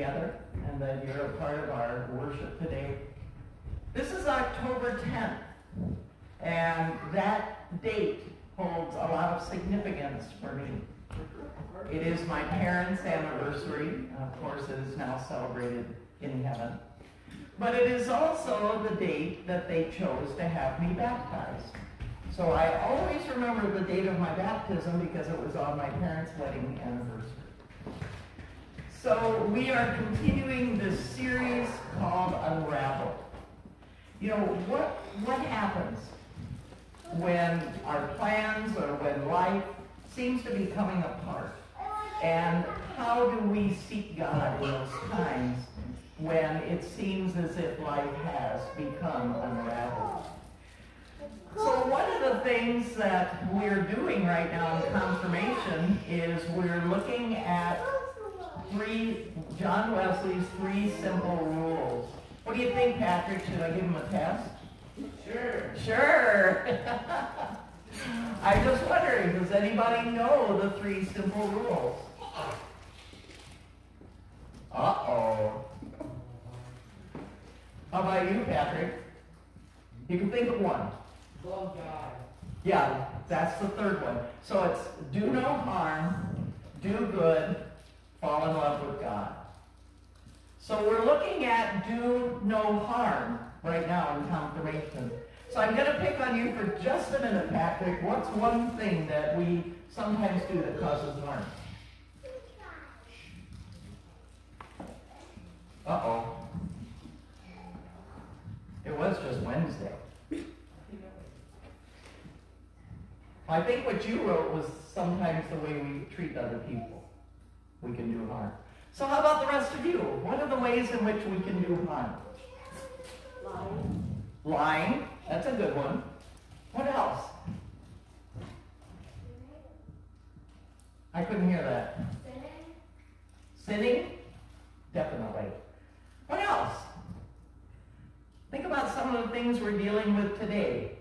together and that you're a part of our worship today. This is October 10th, and that date holds a lot of significance for me. It is my parents' anniversary. Of course, it is now celebrated in heaven. But it is also the date that they chose to have me baptized. So I always remember the date of my baptism because it was on my parents' wedding anniversary. So we are continuing this series called Unravel. You know, what, what happens when our plans or when life seems to be coming apart? And how do we seek God in those times when it seems as if life has become unraveled. So one of the things that we're doing right now in confirmation is we're looking at three, John Wesley's three simple rules. What do you think, Patrick? Should I give him a test? Sure. Sure. I'm just wondering, does anybody know the three simple rules? Uh-oh. How about you, Patrick? You can think of one. Love God. Yeah, that's the third one. So it's do no harm, do good, fall in love with God. So we're looking at do no harm right now in confirmation. So I'm going to pick on you for just a minute, Patrick. What's one thing that we sometimes do that causes harm? Uh-oh. It was just Wednesday. I think what you wrote was sometimes the way we treat other people. We can do harm. So how about the rest of you? What are the ways in which we can do harm? Lying. Lying. That's a good one. What else? I couldn't hear that. Sinning. Sinning? Definitely. What else? Think about some of the things we're dealing with today.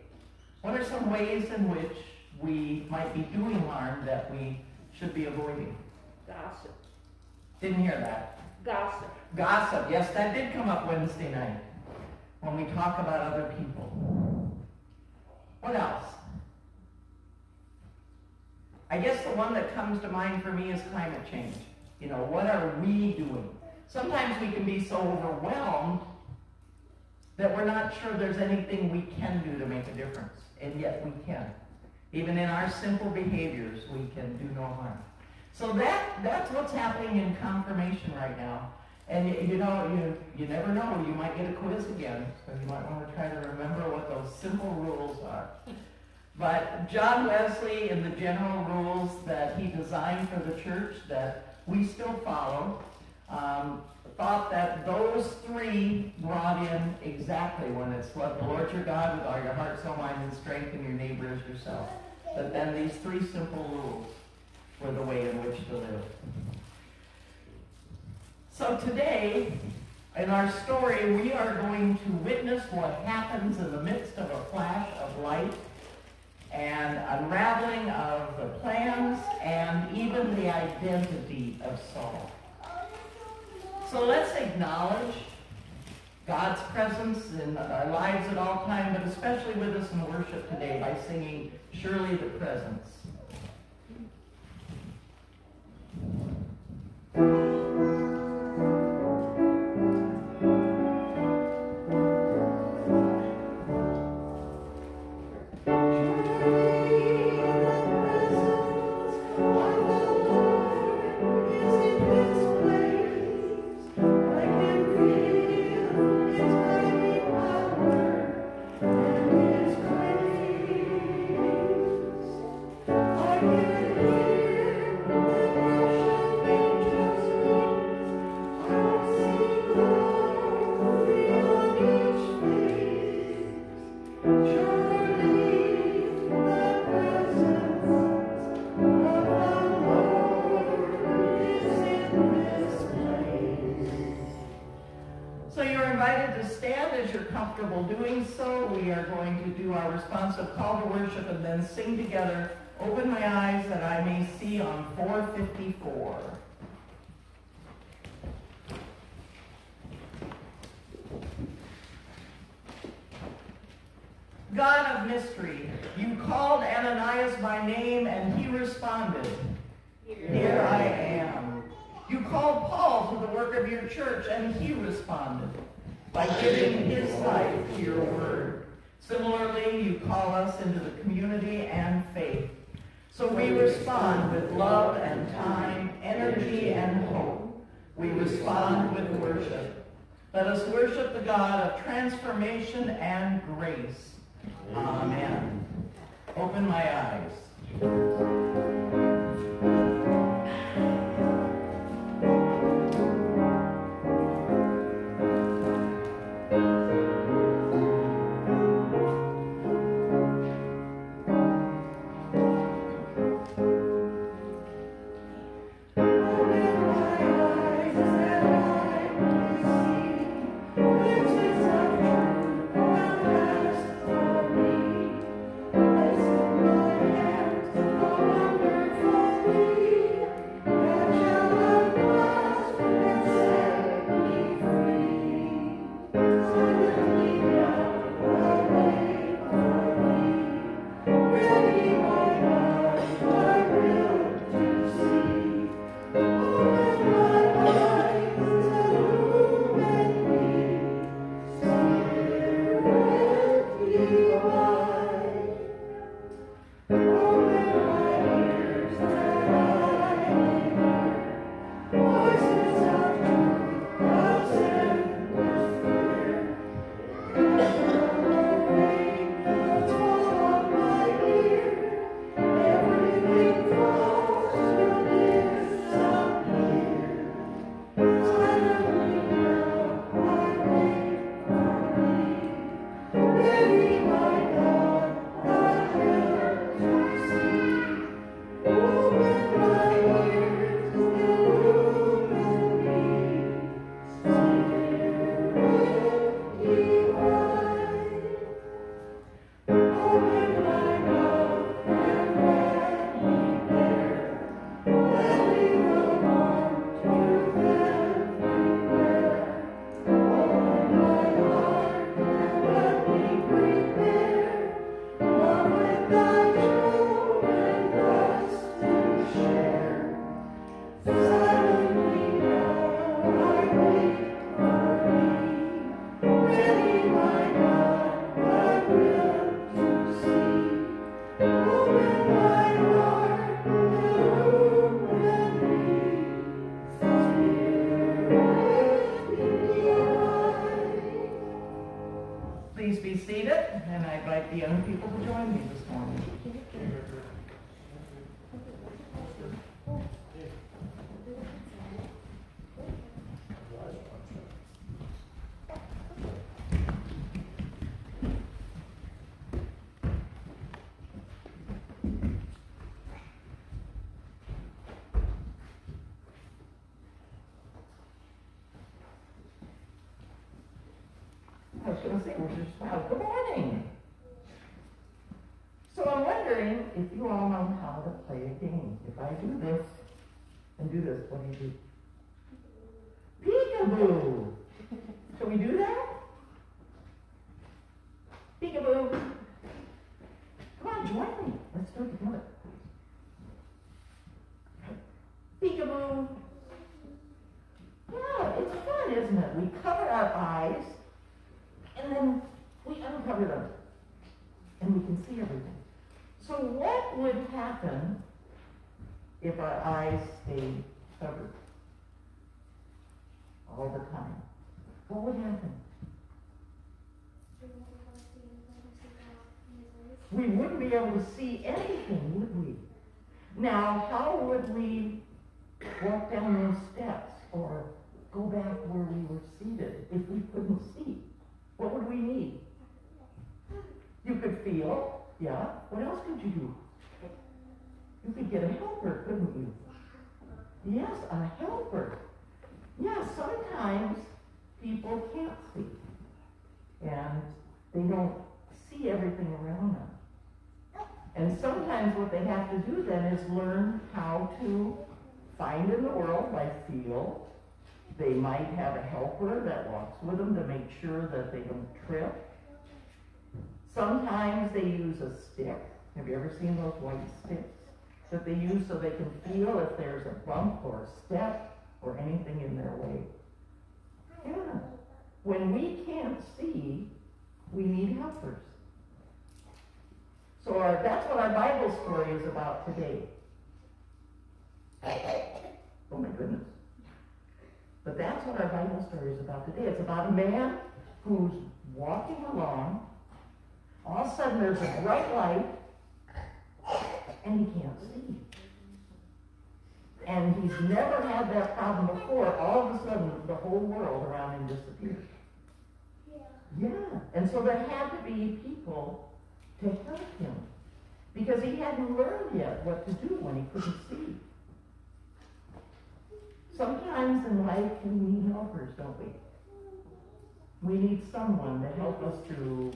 What are some ways in which we might be doing harm that we should be avoiding? Gossip. Didn't hear that. Gossip. Gossip. Yes, that did come up Wednesday night when we talk about other people. What else? I guess the one that comes to mind for me is climate change. You know, what are we doing? Sometimes we can be so overwhelmed that we're not sure there's anything we can do to make a difference, and yet we can. Even in our simple behaviors, we can do no harm. So that, that's what's happening in confirmation right now. And you, you know, you, you never know, you might get a quiz again, so you might want to try to remember what those simple rules are. But John Wesley, in the general rules that he designed for the church that we still follow, um, thought that those three brought in exactly when it's love the Lord your God with all your heart, soul, mind, and strength, and your neighbor as yourself. But then these three simple rules were the way in which to live. So today, in our story, we are going to witness what happens in the midst of a flash of light and unraveling of the plans and even the identity of Saul. So let's acknowledge God's presence in our lives at all times, but especially with us in worship today by singing Surely the Presence. Sing respond with love and time, energy and hope. We respond with worship. Let us worship the God of transformation and grace. Amen. Open my eyes. Good morning. So I'm wondering if you all know how to play a game. If I do this and do this, what do you do? Peekaboo! Shall we do that? Peekaboo! Come on, join me. Let's do it together. Peekaboo! Yeah, it's fun, isn't it? We cover our eyes and then we uncover them and we can see everything. So what would happen if our eyes stay covered all the time? What would happen? We wouldn't be able to see anything, would we? Now, how would we walk down those steps or go back where we were seated if we couldn't see? What would we need? You could feel, yeah. What else could you do? You could get a couldn't you? Yes, a helper. Yeah, sometimes people can't see. And they don't see everything around them. And sometimes what they have to do then is learn how to find in the world by feel. They might have a helper that walks with them to make sure that they don't trip. Sometimes they use a stick. Have you ever seen those white sticks that they use so they can feel if there's a bump or a step or anything in their way? Yeah. When we can't see, we need helpers. So our, that's what our Bible story is about today. Oh my goodness. But that's what our Bible story is about today. It's about a man who's walking along. All of a sudden there's a bright light and he can't see. And he's never had that problem before. All of a sudden the whole world around him disappears. Yeah. And so there had to be people to help him. Because he hadn't learned yet what to do when he couldn't see. Sometimes in life we need helpers, don't we? We need someone to help us through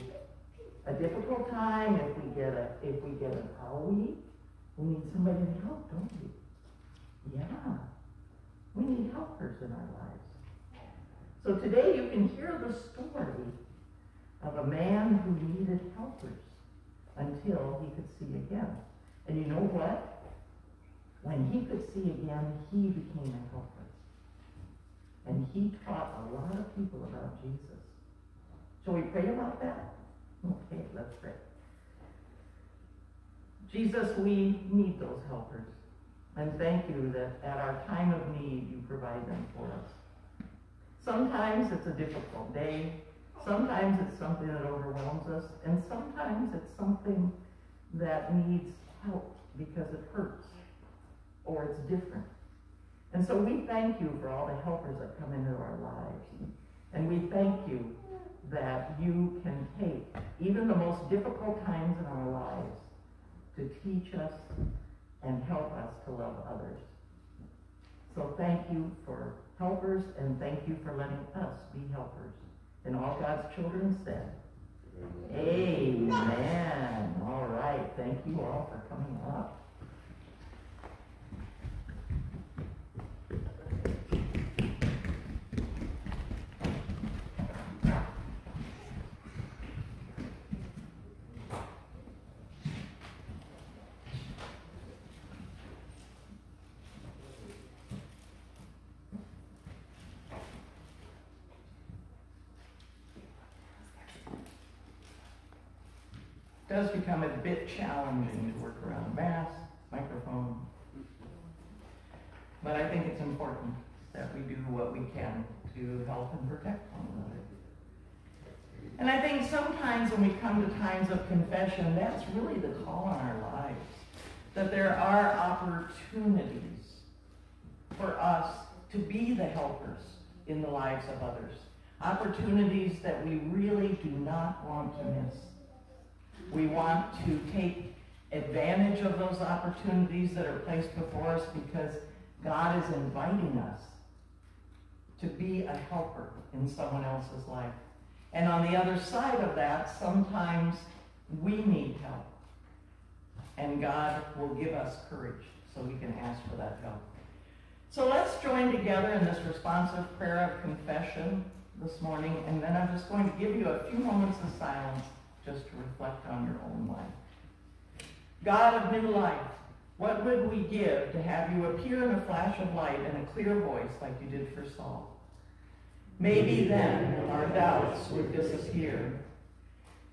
a difficult time. If we get a if we get an owie, we need somebody to help, don't we? Yeah. We need helpers in our lives. So today you can hear the story of a man who needed helpers until he could see again. And you know what? When he could see again, he became a helper. And he taught a lot of people about Jesus. Shall we pray about that? Okay, let's pray. Jesus, we need those helpers. And thank you that at our time of need, you provide them for us. Sometimes it's a difficult day. Sometimes it's something that overwhelms us. And sometimes it's something that needs help because it hurts or it's different. And so we thank you for all the helpers that come into our lives. And we thank you that you can take even the most difficult times in our lives to teach us and help us to love others. So thank you for helpers and thank you for letting us be helpers. And all God's children said, Amen. Amen. All right. Thank you all for coming up. does become a bit challenging to work around mask, microphone. But I think it's important that we do what we can to help and protect one another. And I think sometimes when we come to times of confession, that's really the call on our lives. That there are opportunities for us to be the helpers in the lives of others. Opportunities that we really do not want to miss. We want to take advantage of those opportunities that are placed before us because God is inviting us to be a helper in someone else's life. And on the other side of that, sometimes we need help. And God will give us courage so we can ask for that help. So let's join together in this responsive prayer of confession this morning, and then I'm just going to give you a few moments of silence just to reflect on your own life. God of new life, what would we give to have you appear in a flash of light and a clear voice like you did for Saul? Maybe then our doubts would disappear.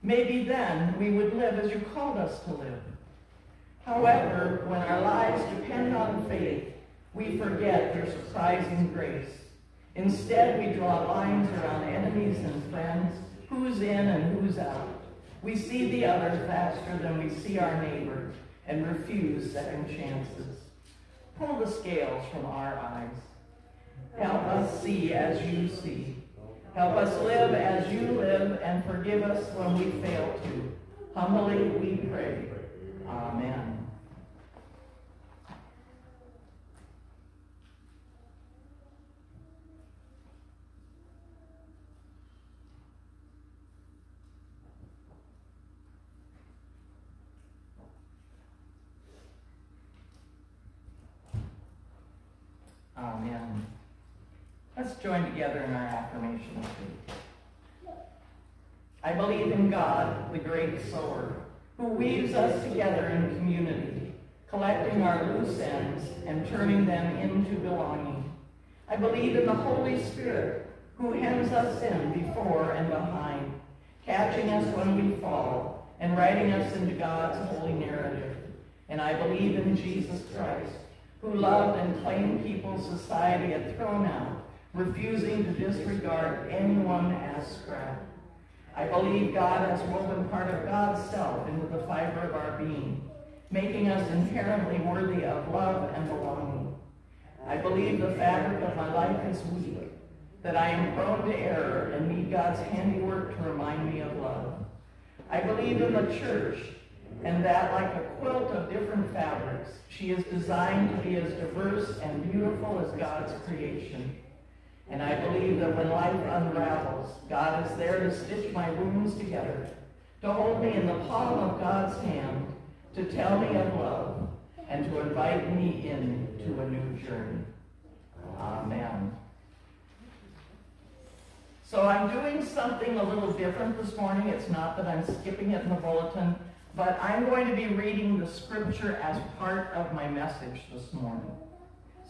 Maybe then we would live as you called us to live. However, when our lives depend on faith, we forget your surprising grace. Instead, we draw lines around enemies and friends, who's in and who's out. We see the other faster than we see our neighbor and refuse second chances. Pull the scales from our eyes. Help us see as you see. Help us live as you live and forgive us when we fail to. Humbly we pray. Amen. Join together in our affirmation. I believe in God, the great sewer, who weaves us together in community, collecting our loose ends and turning them into belonging. I believe in the Holy Spirit, who hems us in before and behind, catching us when we fall and writing us into God's holy narrative. And I believe in Jesus Christ, who loved and claimed people society had thrown out, refusing to disregard anyone as scrap. I believe God has woven part of God's self into the fiber of our being, making us inherently worthy of love and belonging. I believe the fabric of my life is weak, that I am prone to error and need God's handiwork to remind me of love. I believe in the church and that like a quilt of different fabrics, she is designed to be as diverse and beautiful as God's creation. And I believe that when life unravels, God is there to stitch my wounds together, to hold me in the palm of God's hand, to tell me of love, and to invite me into a new journey. Amen. So I'm doing something a little different this morning. It's not that I'm skipping it in the bulletin. But I'm going to be reading the scripture as part of my message this morning.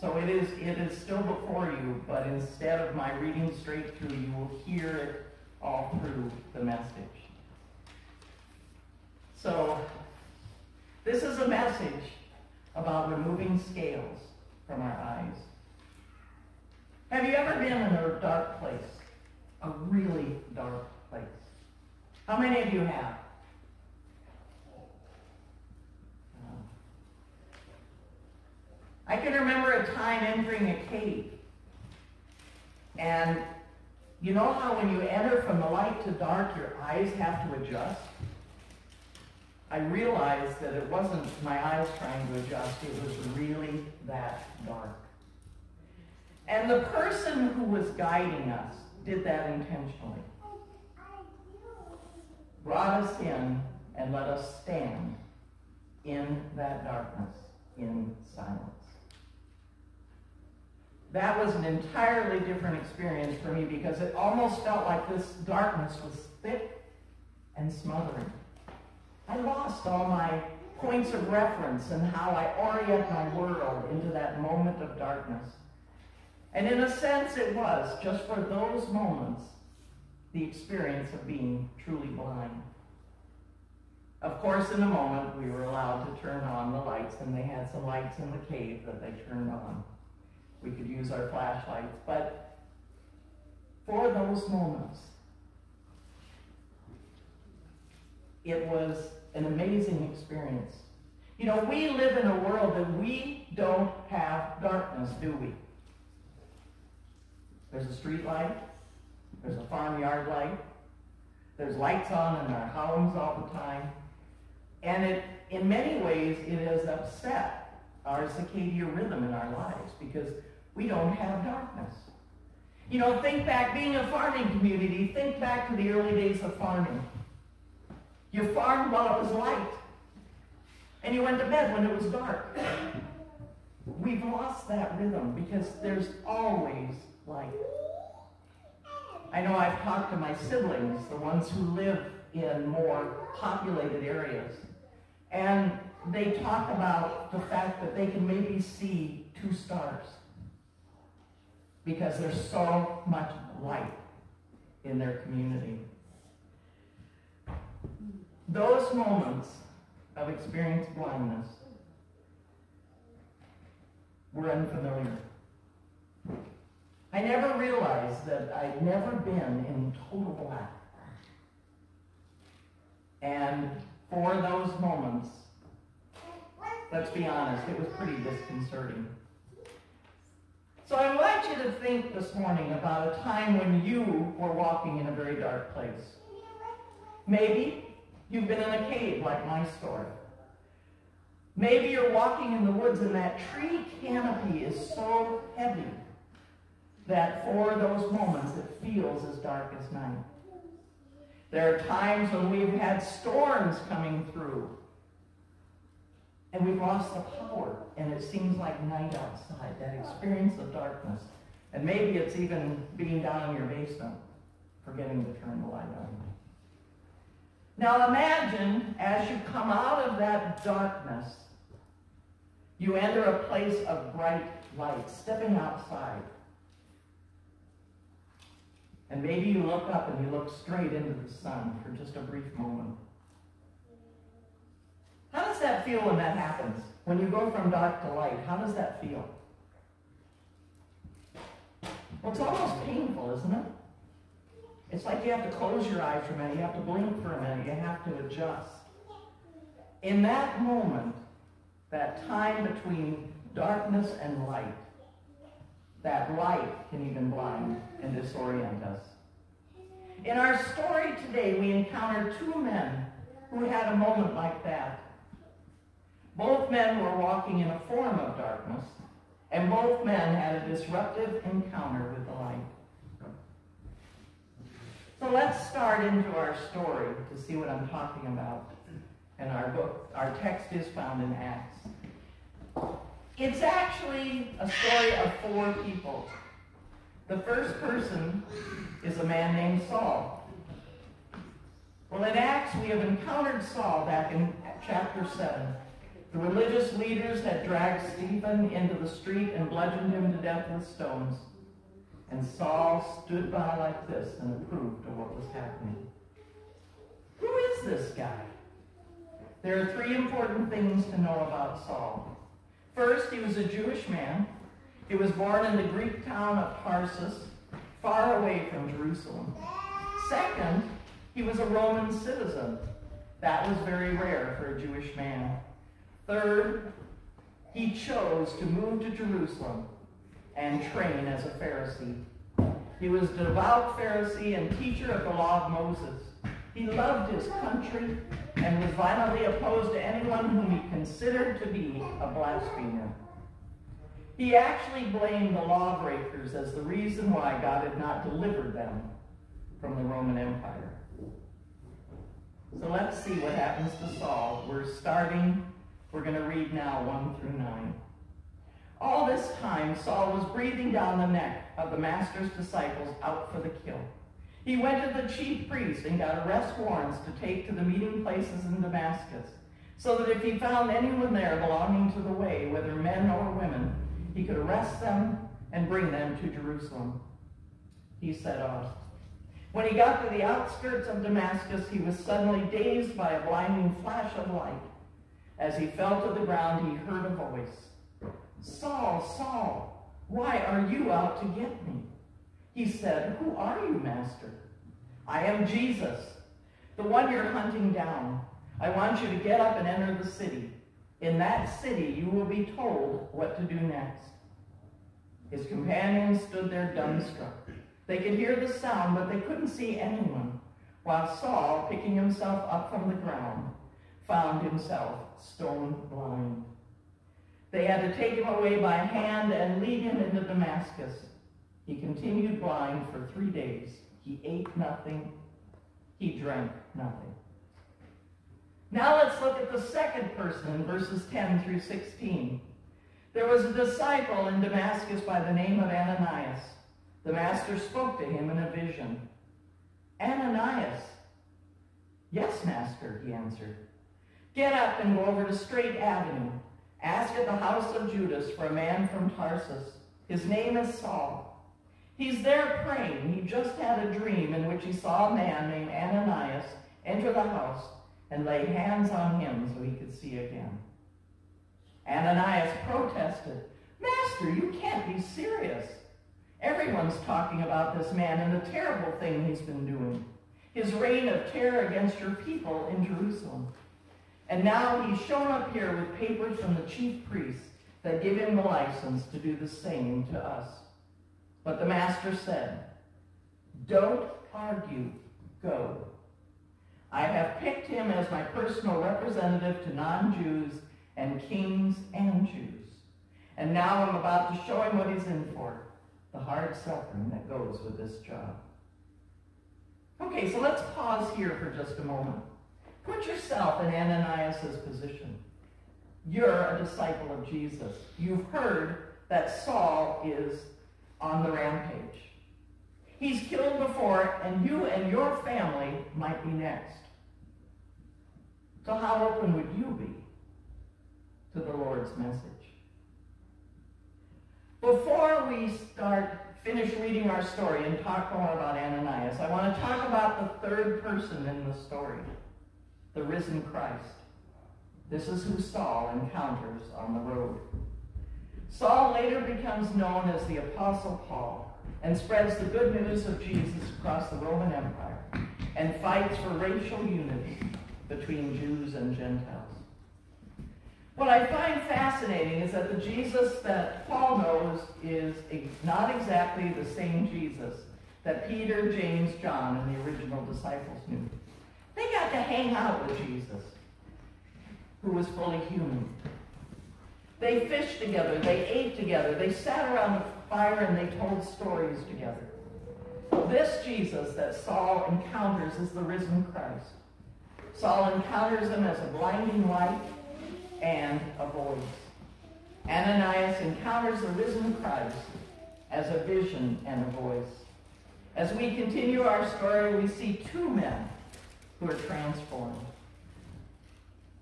So it is, it is still before you, but instead of my reading straight through, you will hear it all through the message. So this is a message about removing scales from our eyes. Have you ever been in a dark place? A really dark place? How many of you have? I can remember a time entering a cave. And you know how when you enter from the light to dark, your eyes have to adjust? I realized that it wasn't my eyes trying to adjust, it was really that dark. And the person who was guiding us did that intentionally. Brought us in and let us stand in that darkness in silence that was an entirely different experience for me because it almost felt like this darkness was thick and smothering. I lost all my points of reference and how I orient my world into that moment of darkness. And in a sense, it was, just for those moments, the experience of being truly blind. Of course, in a moment, we were allowed to turn on the lights, and they had some lights in the cave that they turned on we could use our flashlights. But for those moments, it was an amazing experience. You know, we live in a world that we don't have darkness, do we? There's a street light. There's a farmyard light. There's lights on in our homes all the time. And it, in many ways, it has upset our circadian rhythm in our lives because we don't have darkness. You know, think back, being a farming community, think back to the early days of farming. You farmed while it was light. And you went to bed when it was dark. We've lost that rhythm because there's always light. I know I've talked to my siblings, the ones who live in more populated areas, and they talk about the fact that they can maybe see two stars because there's so much light in their community. Those moments of experienced blindness were unfamiliar. I never realized that I'd never been in total black. And for those moments, let's be honest, it was pretty disconcerting. So I want you to think this morning about a time when you were walking in a very dark place. Maybe you've been in a cave like my story. Maybe you're walking in the woods and that tree canopy is so heavy that for those moments it feels as dark as night. There are times when we've had storms coming through and we've lost the power and it seems like night outside, that experience of darkness. And maybe it's even being down in your basement, forgetting to turn the light on. Now imagine as you come out of that darkness, you enter a place of bright light, stepping outside. And maybe you look up and you look straight into the sun for just a brief moment. Feel when that happens? When you go from dark to light, how does that feel? Well, it's almost painful, isn't it? It's like you have to close your eyes for a minute, you have to blink for a minute, you have to adjust. In that moment, that time between darkness and light, that light can even blind and disorient us. In our story today, we encounter two men who had a moment like that. Both men were walking in a form of darkness, and both men had a disruptive encounter with the light. So let's start into our story to see what I'm talking about. And our book, our text is found in Acts. It's actually a story of four people. The first person is a man named Saul. Well, in Acts, we have encountered Saul back in chapter 7. The religious leaders had dragged Stephen into the street and bludgeoned him to death with stones. And Saul stood by like this and approved of what was happening. Who is this guy? There are three important things to know about Saul. First, he was a Jewish man. He was born in the Greek town of Tarsus, far away from Jerusalem. Second, he was a Roman citizen. That was very rare for a Jewish man. Third, he chose to move to Jerusalem and train as a Pharisee. He was a devout Pharisee and teacher of the law of Moses. He loved his country and was violently opposed to anyone whom he considered to be a blasphemer. He actually blamed the lawbreakers as the reason why God had not delivered them from the Roman Empire. So let's see what happens to Saul. We're starting, we're going to read now 1 through 9. All this time, Saul was breathing down the neck of the master's disciples out for the kill. He went to the chief priest and got arrest warrants to take to the meeting places in Damascus, so that if he found anyone there belonging to the way, whether men or women, he could arrest them and bring them to Jerusalem. He set off. When he got to the outskirts of Damascus, he was suddenly dazed by a blinding flash of light. As he fell to the ground, he heard a voice. Saul, Saul, why are you out to get me? He said, Who are you, Master? I am Jesus, the one you're hunting down. I want you to get up and enter the city. In that city, you will be told what to do next. His companions stood there dumbstruck. They could hear the sound, but they couldn't see anyone, while Saul, picking himself up from the ground, found himself stone blind. They had to take him away by hand and lead him into Damascus. He continued blind for three days. He ate nothing. He drank nothing. Now let's look at the second person in verses 10 through 16. There was a disciple in Damascus by the name of Ananias. The master spoke to him in a vision. Ananias. Yes, master, he answered. Get up and go over to Straight Avenue. Ask at the house of Judas for a man from Tarsus. His name is Saul. He's there praying. He just had a dream in which he saw a man named Ananias enter the house and lay hands on him so he could see again. Ananias protested, Master, you can't be serious. Everyone's talking about this man and the terrible thing he's been doing. His reign of terror against your people in Jerusalem. And now he's shown up here with papers from the chief priests that give him the license to do the same to us. But the master said, Don't argue, go. I have picked him as my personal representative to non-Jews and kings and Jews. And now I'm about to show him what he's in for, the hard suffering that goes with this job. Okay, so let's pause here for just a moment. Put yourself in Ananias' position. You're a disciple of Jesus. You've heard that Saul is on the rampage. He's killed before, and you and your family might be next. So how open would you be to the Lord's message? Before we start, finish reading our story and talk more about Ananias, I want to talk about the third person in the story, the risen Christ. This is who Saul encounters on the road. Saul later becomes known as the Apostle Paul and spreads the good news of Jesus across the Roman Empire and fights for racial unity between Jews and Gentiles. What I find fascinating is that the Jesus that Paul knows is not exactly the same Jesus that Peter, James, John, and the original disciples knew. They got to hang out with Jesus, who was fully human. They fished together, they ate together, they sat around the fire and they told stories together. This Jesus that Saul encounters is the risen Christ. Saul encounters him as a blinding light and a voice. Ananias encounters the risen Christ as a vision and a voice. As we continue our story, we see two men who are transformed.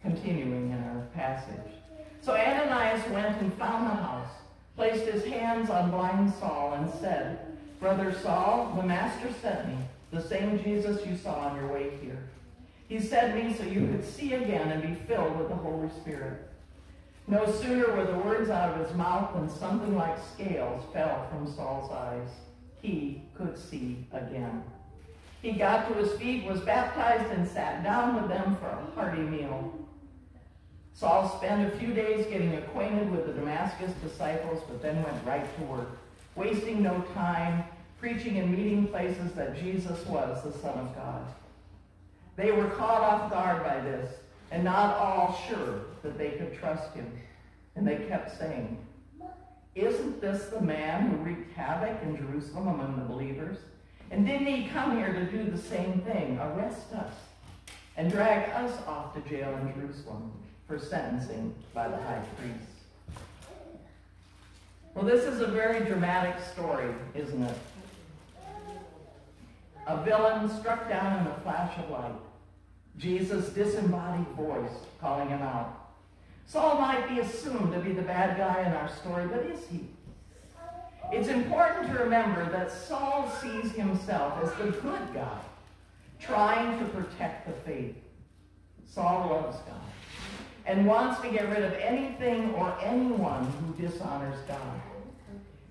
Continuing in our passage. So Ananias went and found the house, placed his hands on blind Saul, and said, Brother Saul, the Master sent me, the same Jesus you saw on your way here. He sent me so you could see again and be filled with the Holy Spirit. No sooner were the words out of his mouth than something like scales fell from Saul's eyes. He could see again. He got to his feet, was baptized, and sat down with them for a hearty meal. Saul spent a few days getting acquainted with the Damascus disciples, but then went right to work, wasting no time, preaching in meeting places that Jesus was the Son of God. They were caught off guard by this, and not all sure that they could trust him. And they kept saying, Isn't this the man who wreaked havoc in Jerusalem among the believers? And didn't he come here to do the same thing, arrest us, and drag us off to jail in Jerusalem? for sentencing by the high priest. Well, this is a very dramatic story, isn't it? A villain struck down in a flash of light. Jesus' disembodied voice calling him out. Saul might be assumed to be the bad guy in our story, but is he? It's important to remember that Saul sees himself as the good guy, trying to protect the faith. Saul loves God and wants to get rid of anything or anyone who dishonors God.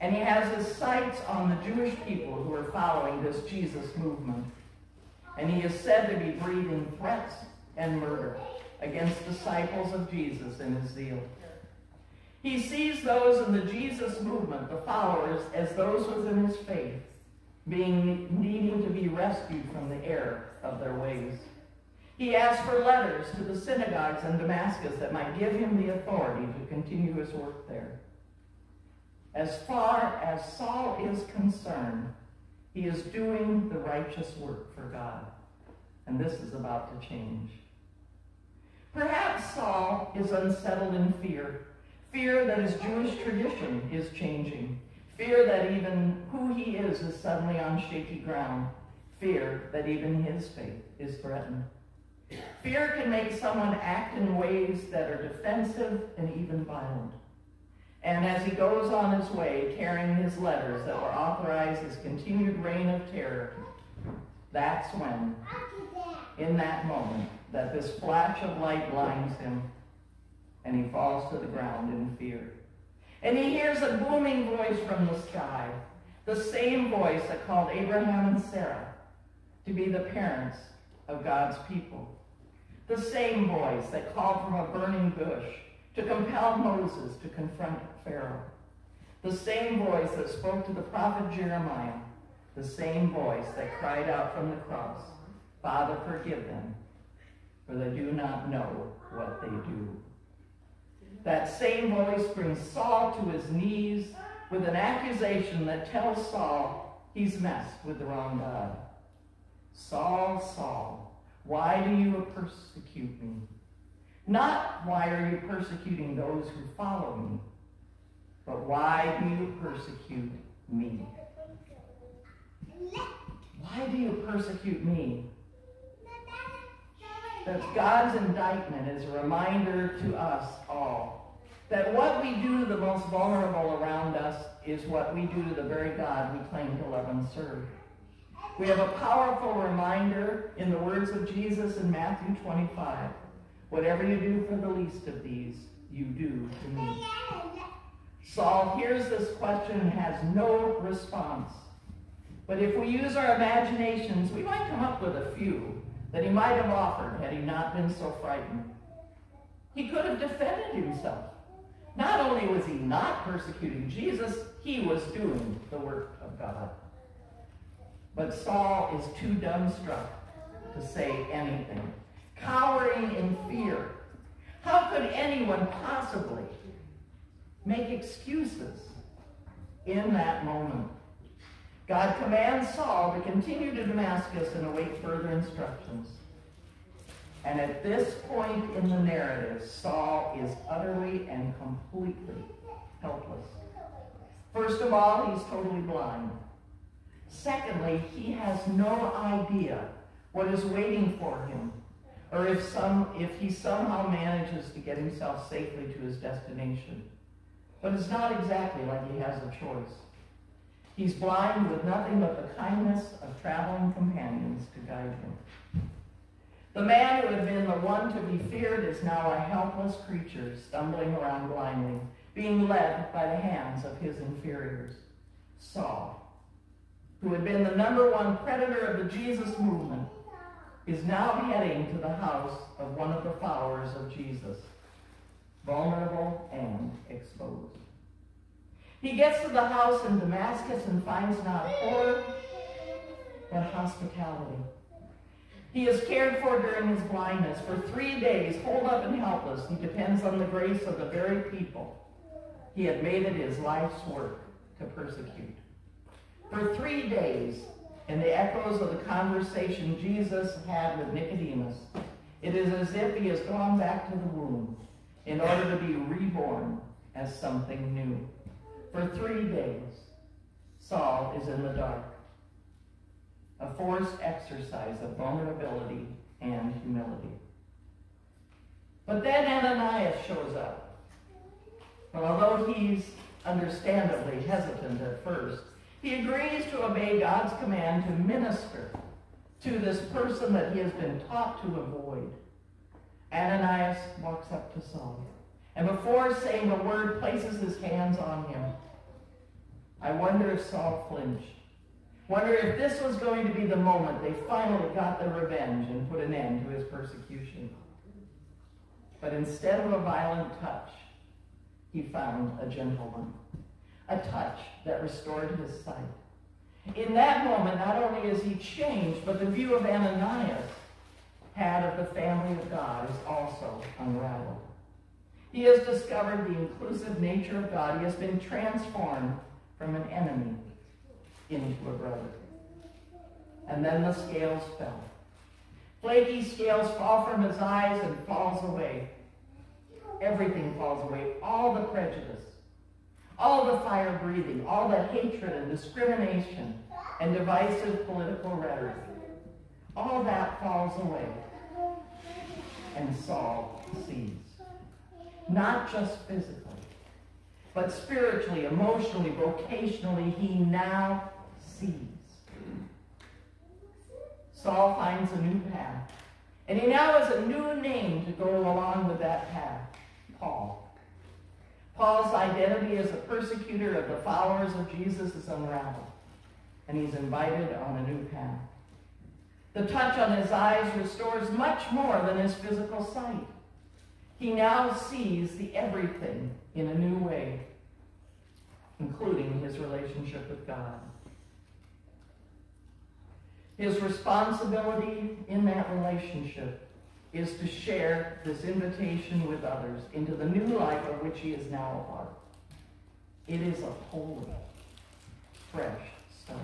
And he has his sights on the Jewish people who are following this Jesus movement. And he is said to be breathing threats and murder. against disciples of Jesus in his zeal. He sees those in the Jesus movement, the followers, as those within his faith, being needing to be rescued from the error of their ways. He asked for letters to the synagogues in Damascus that might give him the authority to continue his work there. As far as Saul is concerned, he is doing the righteous work for God. And this is about to change. Perhaps Saul is unsettled in fear. Fear that his Jewish tradition is changing. Fear that even who he is is suddenly on shaky ground. Fear that even his faith is threatened. Fear can make someone act in ways that are defensive and even violent. And as he goes on his way carrying his letters that will authorize his continued reign of terror, that's when, in that moment, that this flash of light blinds him and he falls to the ground in fear. And he hears a booming voice from the sky, the same voice that called Abraham and Sarah to be the parents of God's people. The same voice that called from a burning bush to compel Moses to confront Pharaoh. The same voice that spoke to the prophet Jeremiah. The same voice that cried out from the cross, Father, forgive them, for they do not know what they do. That same voice brings Saul to his knees with an accusation that tells Saul he's messed with the wrong God. Saul, Saul, why do you persecute me? Not why are you persecuting those who follow me, but why do you persecute me? Why do you persecute me? That God's indictment is a reminder to us all that what we do to the most vulnerable around us is what we do to the very God we claim to love and serve. We have a powerful reminder in the words of Jesus in Matthew 25. Whatever you do for the least of these, you do to me. Saul hears this question and has no response. But if we use our imaginations, we might come up with a few that he might have offered had he not been so frightened. He could have defended himself. Not only was he not persecuting Jesus, he was doing the work of God. But Saul is too dumbstruck to say anything, cowering in fear. How could anyone possibly make excuses in that moment? God commands Saul to continue to Damascus and await further instructions. And at this point in the narrative, Saul is utterly and completely helpless. First of all, he's totally blind. Secondly, he has no idea what is waiting for him, or if, some, if he somehow manages to get himself safely to his destination. But it's not exactly like he has a choice. He's blind with nothing but the kindness of traveling companions to guide him. The man who had been the one to be feared is now a helpless creature stumbling around blindly, being led by the hands of his inferiors. Saul, who had been the number one predator of the Jesus movement, is now heading to the house of one of the followers of Jesus, vulnerable and exposed. He gets to the house in Damascus and finds not horror, but hospitality. He is cared for during his blindness. For three days, holed up and helpless, he depends on the grace of the very people he had made it his life's work to persecute. For three days, in the echoes of the conversation Jesus had with Nicodemus, it is as if he has gone back to the womb in order to be reborn as something new. For three days, Saul is in the dark, a forced exercise of vulnerability and humility. But then Ananias shows up. And although he's understandably hesitant at first, he agrees to obey God's command to minister to this person that he has been taught to avoid. Ananias walks up to Saul and before saying a word places his hands on him. I wonder if Saul flinched. Wonder if this was going to be the moment they finally got their revenge and put an end to his persecution. But instead of a violent touch, he found a gentle one, a touch that restored his sight. In that moment, not only is he changed, but the view of Ananias had of the family of God is also unraveled. He has discovered the inclusive nature of God. He has been transformed from an enemy into a brother. And then the scales fell. Flaky scales fall from his eyes and falls away. Everything falls away. All the prejudice, all the fire breathing, all the hatred and discrimination and divisive political rhetoric. All that falls away. And Saul sees. Not just physically, but spiritually, emotionally, vocationally, he now sees. Saul finds a new path. And he now has a new name to go along with that path Paul. Paul's identity as a persecutor of the followers of Jesus is unraveled, and he's invited on a new path. The touch on his eyes restores much more than his physical sight. He now sees the everything in a new way, including his relationship with God. His responsibility in that relationship is to share this invitation with others into the new life of which he is now a part. It is a holy, fresh start.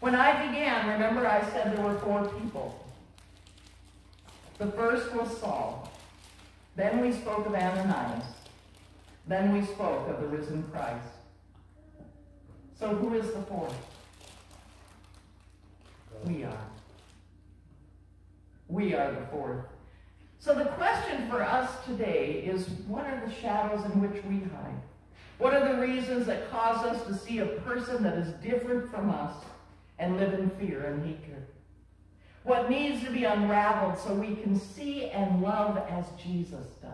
When I began, remember I said there were four people. The first was Saul. Then we spoke of Ananias. Then we spoke of the risen Christ. So who is the fourth? We are. We are the fourth. So the question for us today is what are the shadows in which we hide? What are the reasons that cause us to see a person that is different from us and live in fear and hatred? What needs to be unraveled so we can see and love as Jesus does?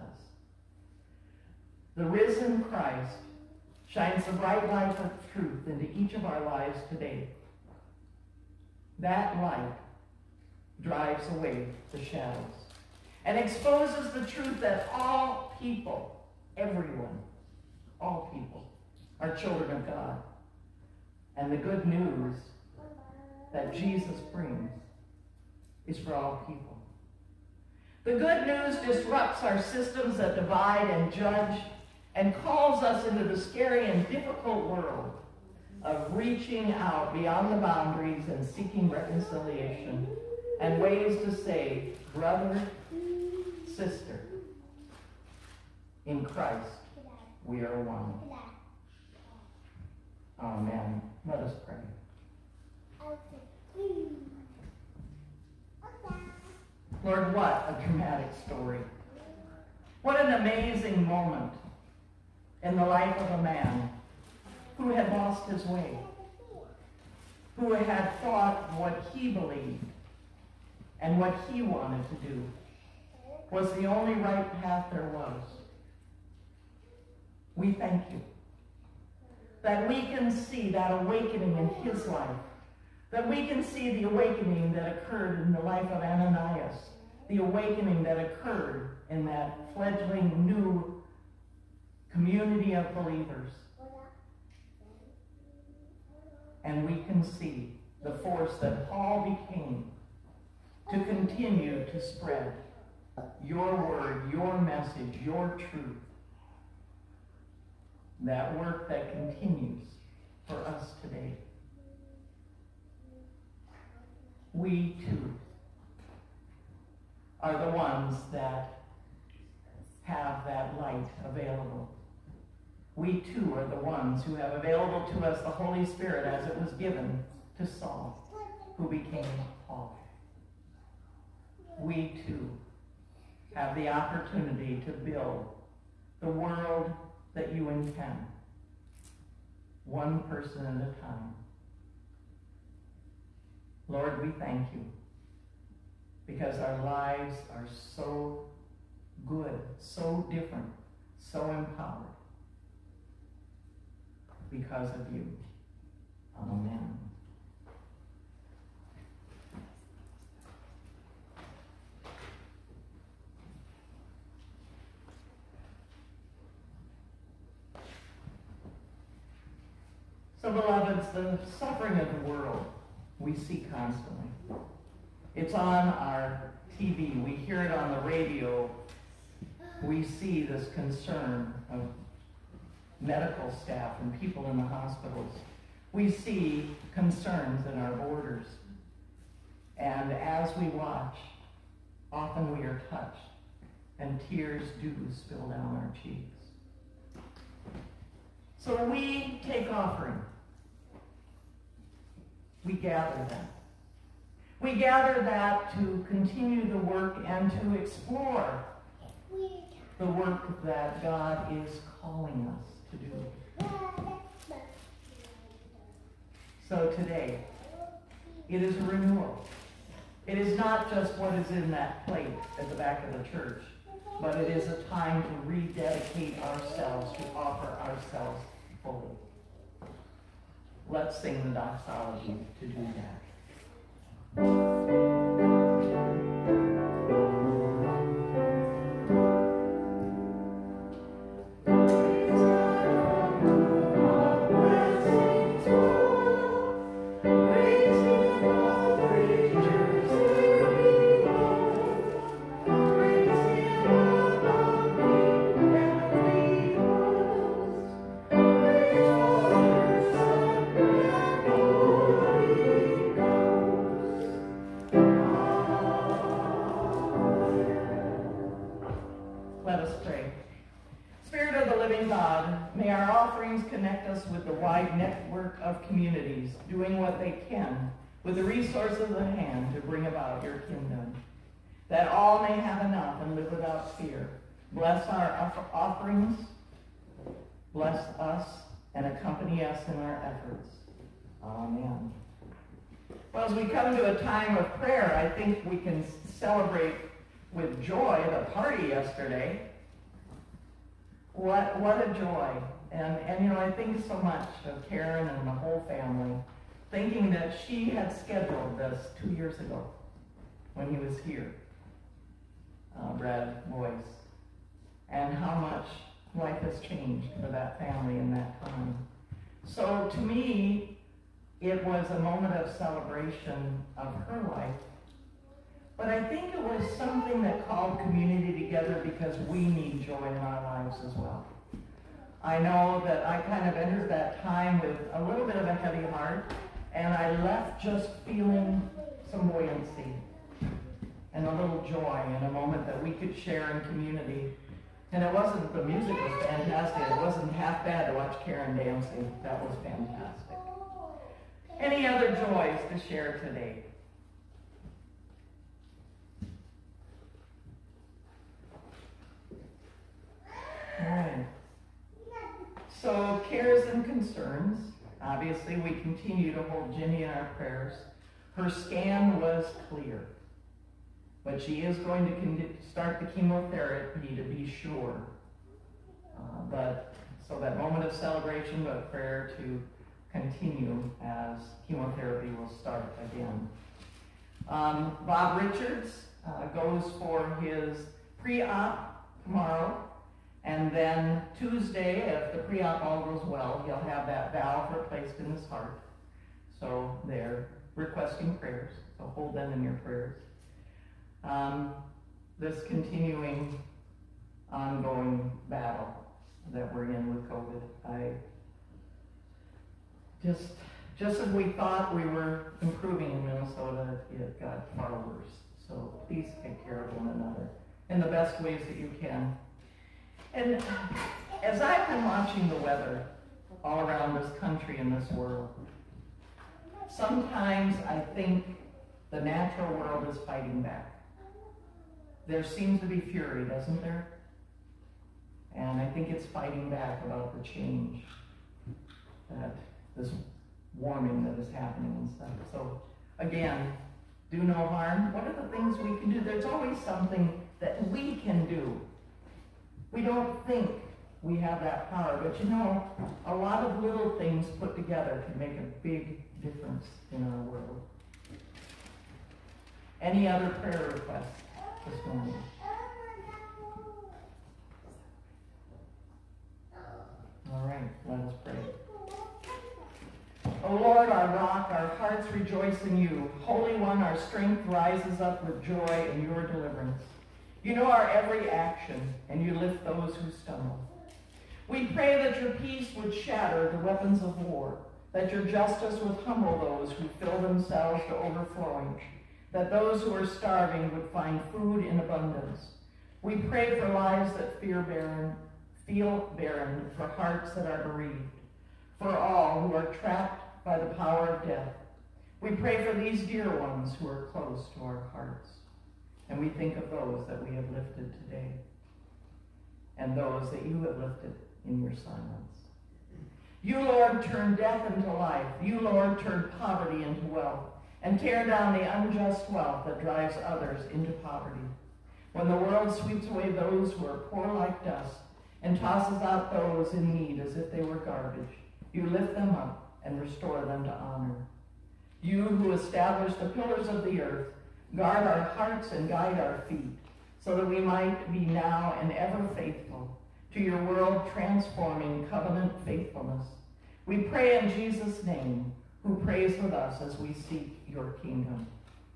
The risen Christ shines the bright light of truth into each of our lives today. That light drives away the shadows and exposes the truth that all people, everyone, all people, are children of God. And the good news that Jesus brings is for all people. The good news disrupts our systems that divide and judge and calls us into the scary and difficult world of reaching out beyond the boundaries and seeking reconciliation and ways to say, brother, sister, in Christ we are one. Amen. Let us pray. Lord, what a dramatic story. What an amazing moment in the life of a man who had lost his way, who had thought what he believed and what he wanted to do was the only right path there was. We thank you that we can see that awakening in his life, that we can see the awakening that occurred in the life of Ananias, the awakening that occurred in that fledgling new community of believers. And we can see the force that Paul became to continue to spread your word, your message, your truth. That work that continues for us today. We too are the ones that have that light available. We too are the ones who have available to us the Holy Spirit as it was given to Saul, who became Paul. We too have the opportunity to build the world that you intend, one person at a time. Lord, we thank you because our lives are so good, so different, so empowered because of you. Amen. So, beloveds, the suffering of the world we see constantly. It's on our TV, we hear it on the radio, we see this concern of medical staff and people in the hospitals. We see concerns in our borders. And as we watch, often we are touched and tears do spill down our cheeks. So we take offering. We gather that. We gather that to continue the work and to explore the work that God is calling us to do. So today, it is a renewal. It is not just what is in that plate at the back of the church, but it is a time to rededicate ourselves, to offer ourselves fully. Let's sing the doxology to do that. Living God, may our offerings connect us with the wide network of communities doing what they can with the resources of the hand to bring about your kingdom. That all may have enough and live without fear. Bless our offerings, bless us, and accompany us in our efforts. Amen. Well, as we come to a time of prayer, I think we can celebrate with joy the party yesterday. What what a joy. And and you know, I think so much of Karen and the whole family, thinking that she had scheduled this two years ago when he was here, uh, Brad Boyce, and how much life has changed for that family in that time. So to me, it was a moment of celebration of her life but I think it was something that called community together because we need joy in our lives as well. I know that I kind of entered that time with a little bit of a heavy heart, and I left just feeling some buoyancy and a little joy in a moment that we could share in community. And it wasn't, the music was fantastic. It wasn't half bad to watch Karen dancing. That was fantastic. Any other joys to share today? All right. So, cares and concerns. Obviously, we continue to hold Jenny in our prayers. Her scan was clear, but she is going to start the chemotherapy to be sure. Uh, but so that moment of celebration, but prayer to continue as chemotherapy will start again. Um, Bob Richards uh, goes for his pre-op tomorrow. And then Tuesday, if the pre-op all goes well, he'll have that valve replaced in his heart. So they're requesting prayers. So hold them in your prayers. Um, this continuing, ongoing battle that we're in with COVID. I just, just as we thought we were improving in Minnesota, it got far worse. So please take care of one another in the best ways that you can. And as I've been watching the weather all around this country and this world, sometimes I think the natural world is fighting back. There seems to be fury, doesn't there? And I think it's fighting back about the change that this warming that is happening and stuff. So again, do no harm. What are the things we can do? There's always something that we can do we don't think we have that power, but you know, a lot of little things put together can make a big difference in our world. Any other prayer requests this morning? All right, let us pray. O Lord, our rock, our hearts rejoice in you. Holy One, our strength rises up with joy in your deliverance. You know our every action, and you lift those who stumble. We pray that your peace would shatter the weapons of war, that your justice would humble those who fill themselves to overflowing, that those who are starving would find food in abundance. We pray for lives that fear barren, feel barren, for hearts that are bereaved, for all who are trapped by the power of death. We pray for these dear ones who are close to our hearts. And we think of those that we have lifted today and those that you have lifted in your silence. You, Lord, turn death into life. You, Lord, turn poverty into wealth and tear down the unjust wealth that drives others into poverty. When the world sweeps away those who are poor like dust and tosses out those in need as if they were garbage, you lift them up and restore them to honor. You who establish the pillars of the earth, guard our hearts and guide our feet, so that we might be now and ever faithful to your world transforming covenant faithfulness. We pray in Jesus' name, who prays with us as we seek your kingdom.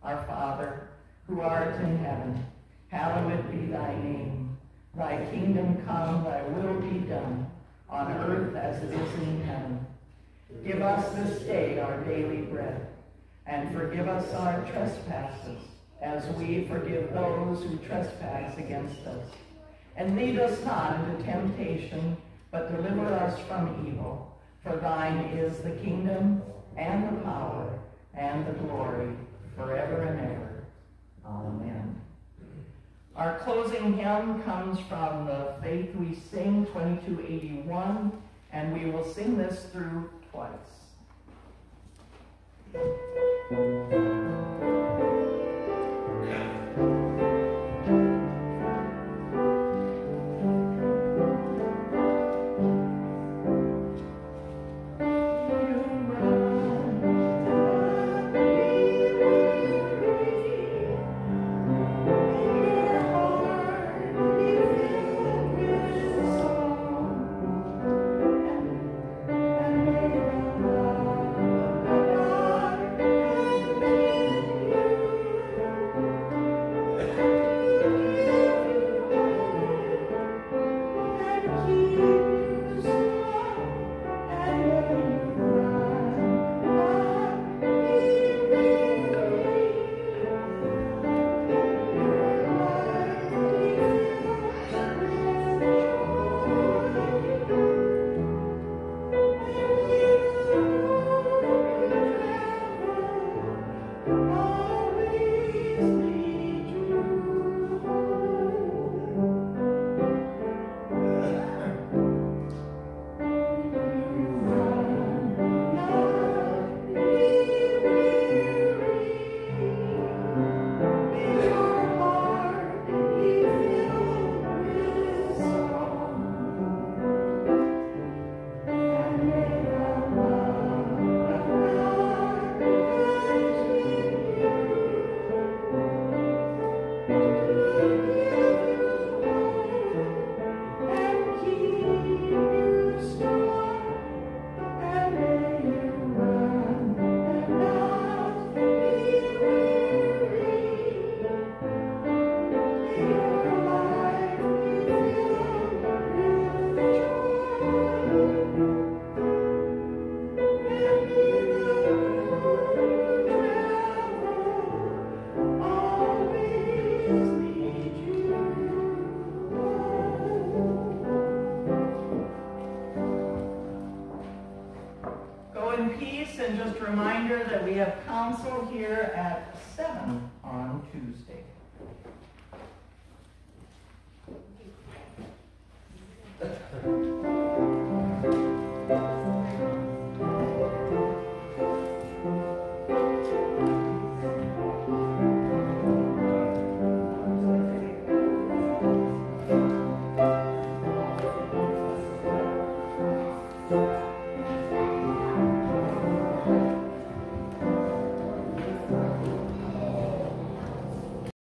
Our Father, who art in heaven, hallowed be thy name. Thy kingdom come, thy will be done, on earth as it is in heaven. Give us this day our daily bread, and forgive us our trespasses, as we forgive those who trespass against us. And lead us not into temptation, but deliver us from evil. For thine is the kingdom, and the power, and the glory, forever and ever. Amen. Our closing hymn comes from the Faith We Sing 2281, and we will sing this through twice. Thank